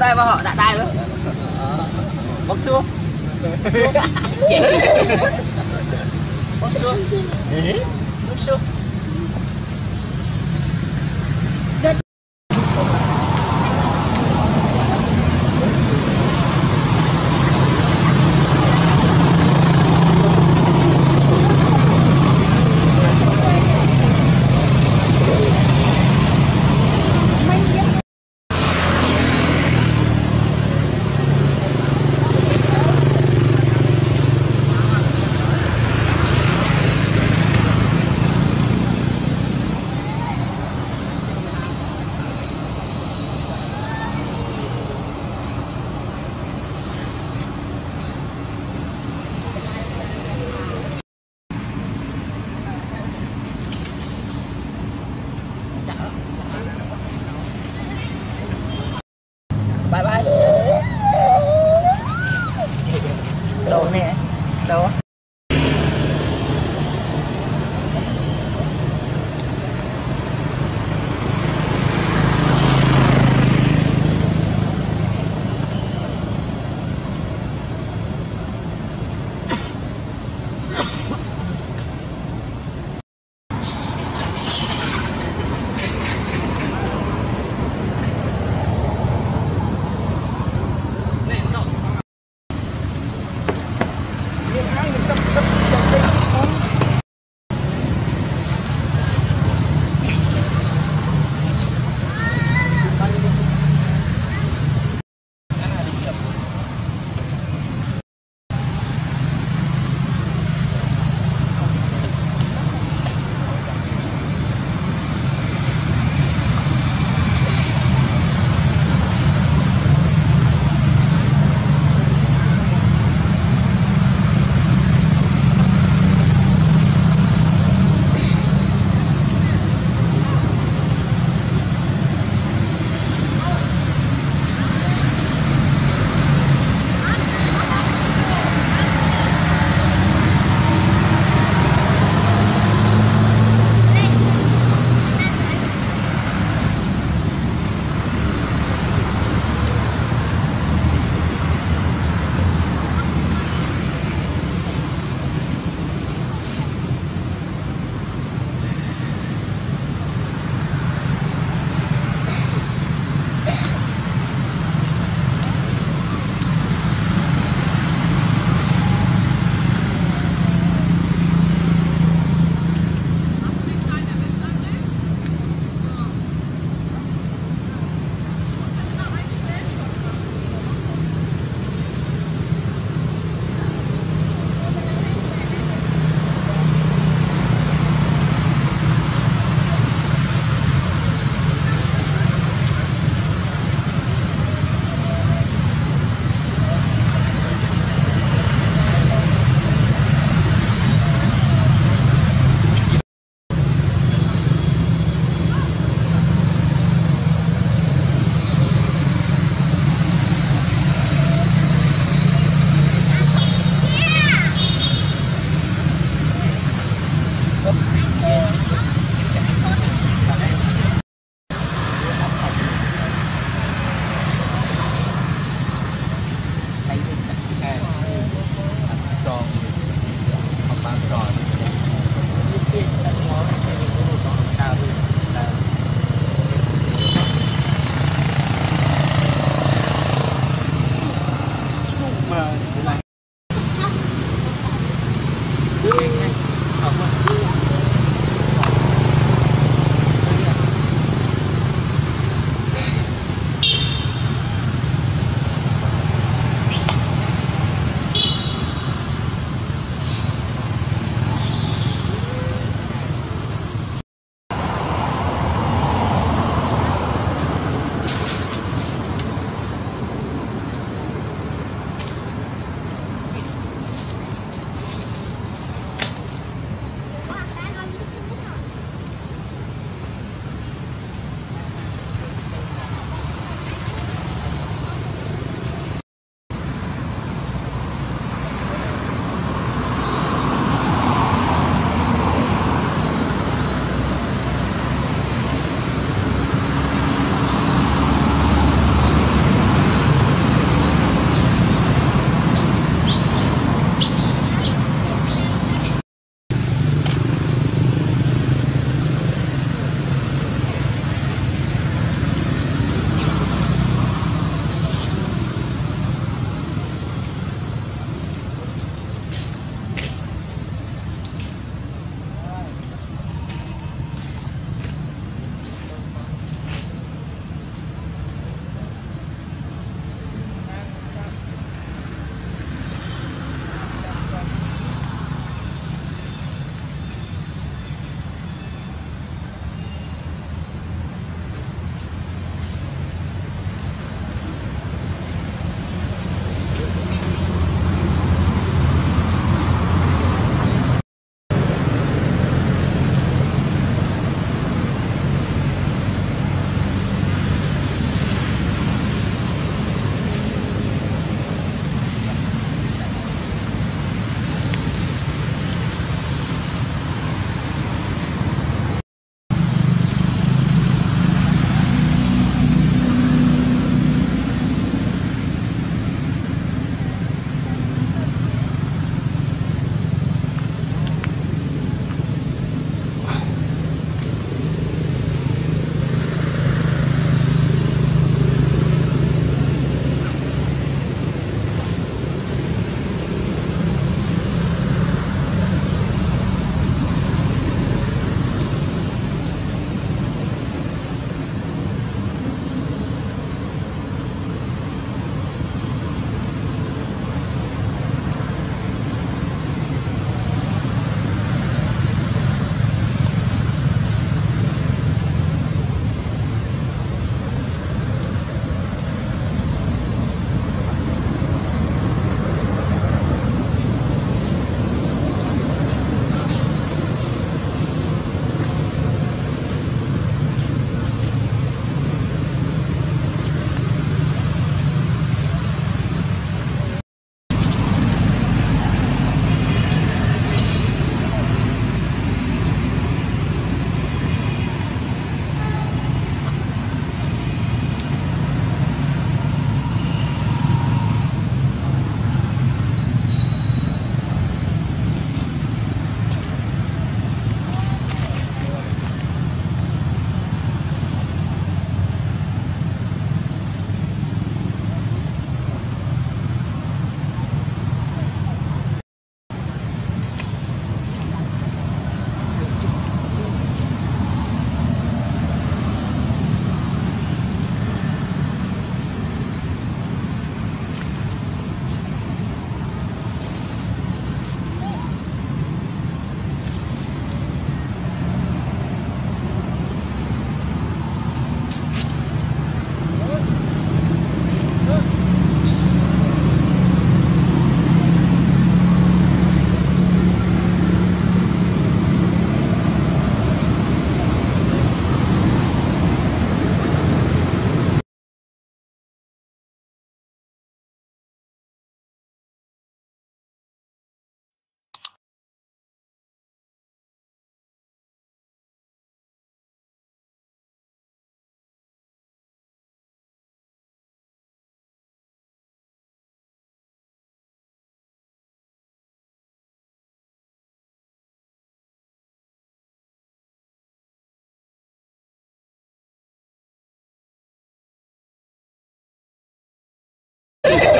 đây mà họ đã tay bông su chị bông su bông su daw.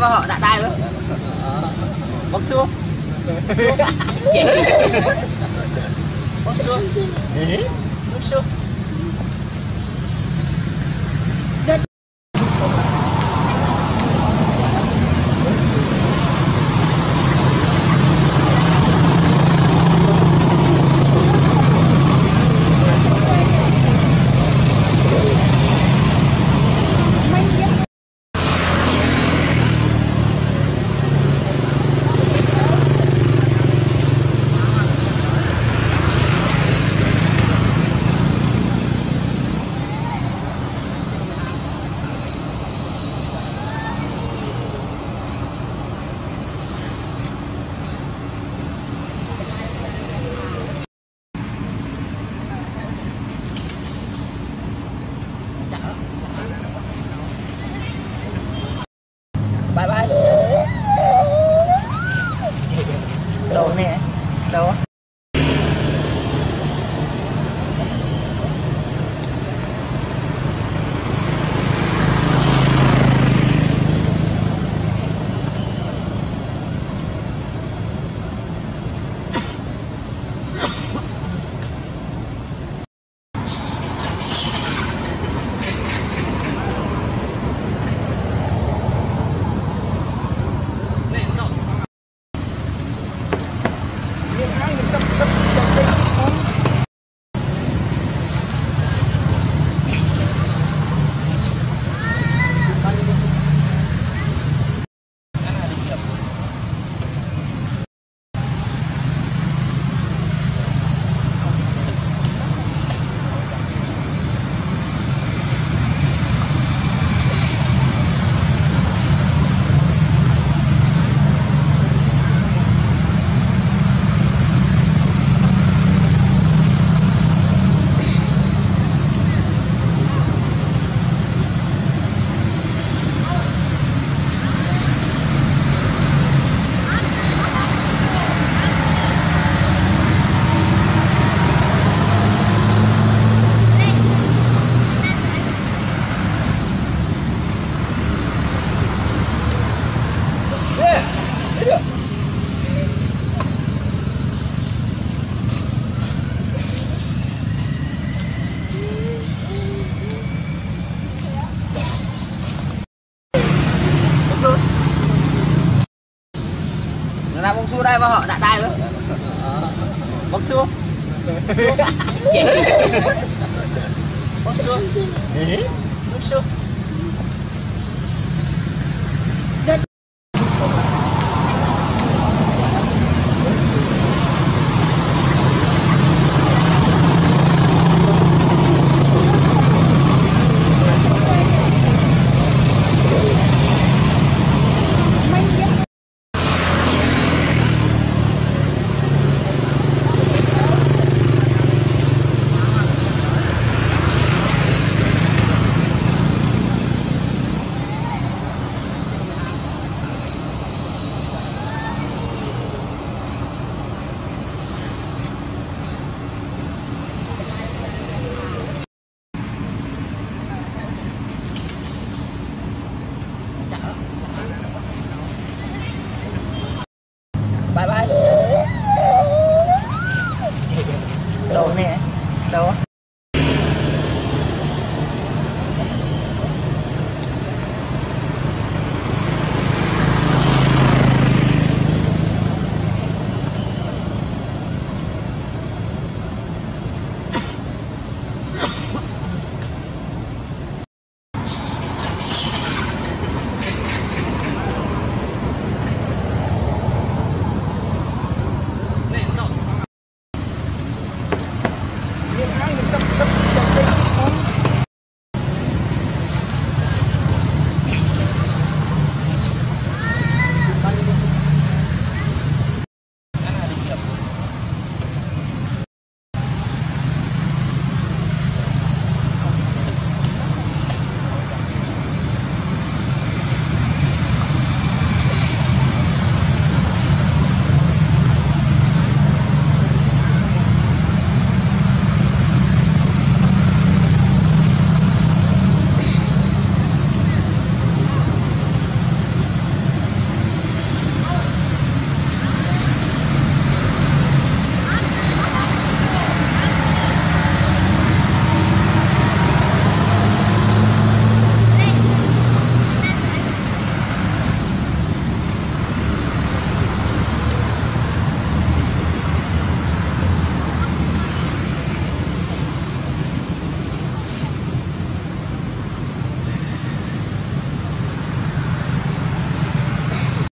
nào bonjour đây mà họ đã đây nữa. Bonjour. Chị. Bonjour. Bonjour.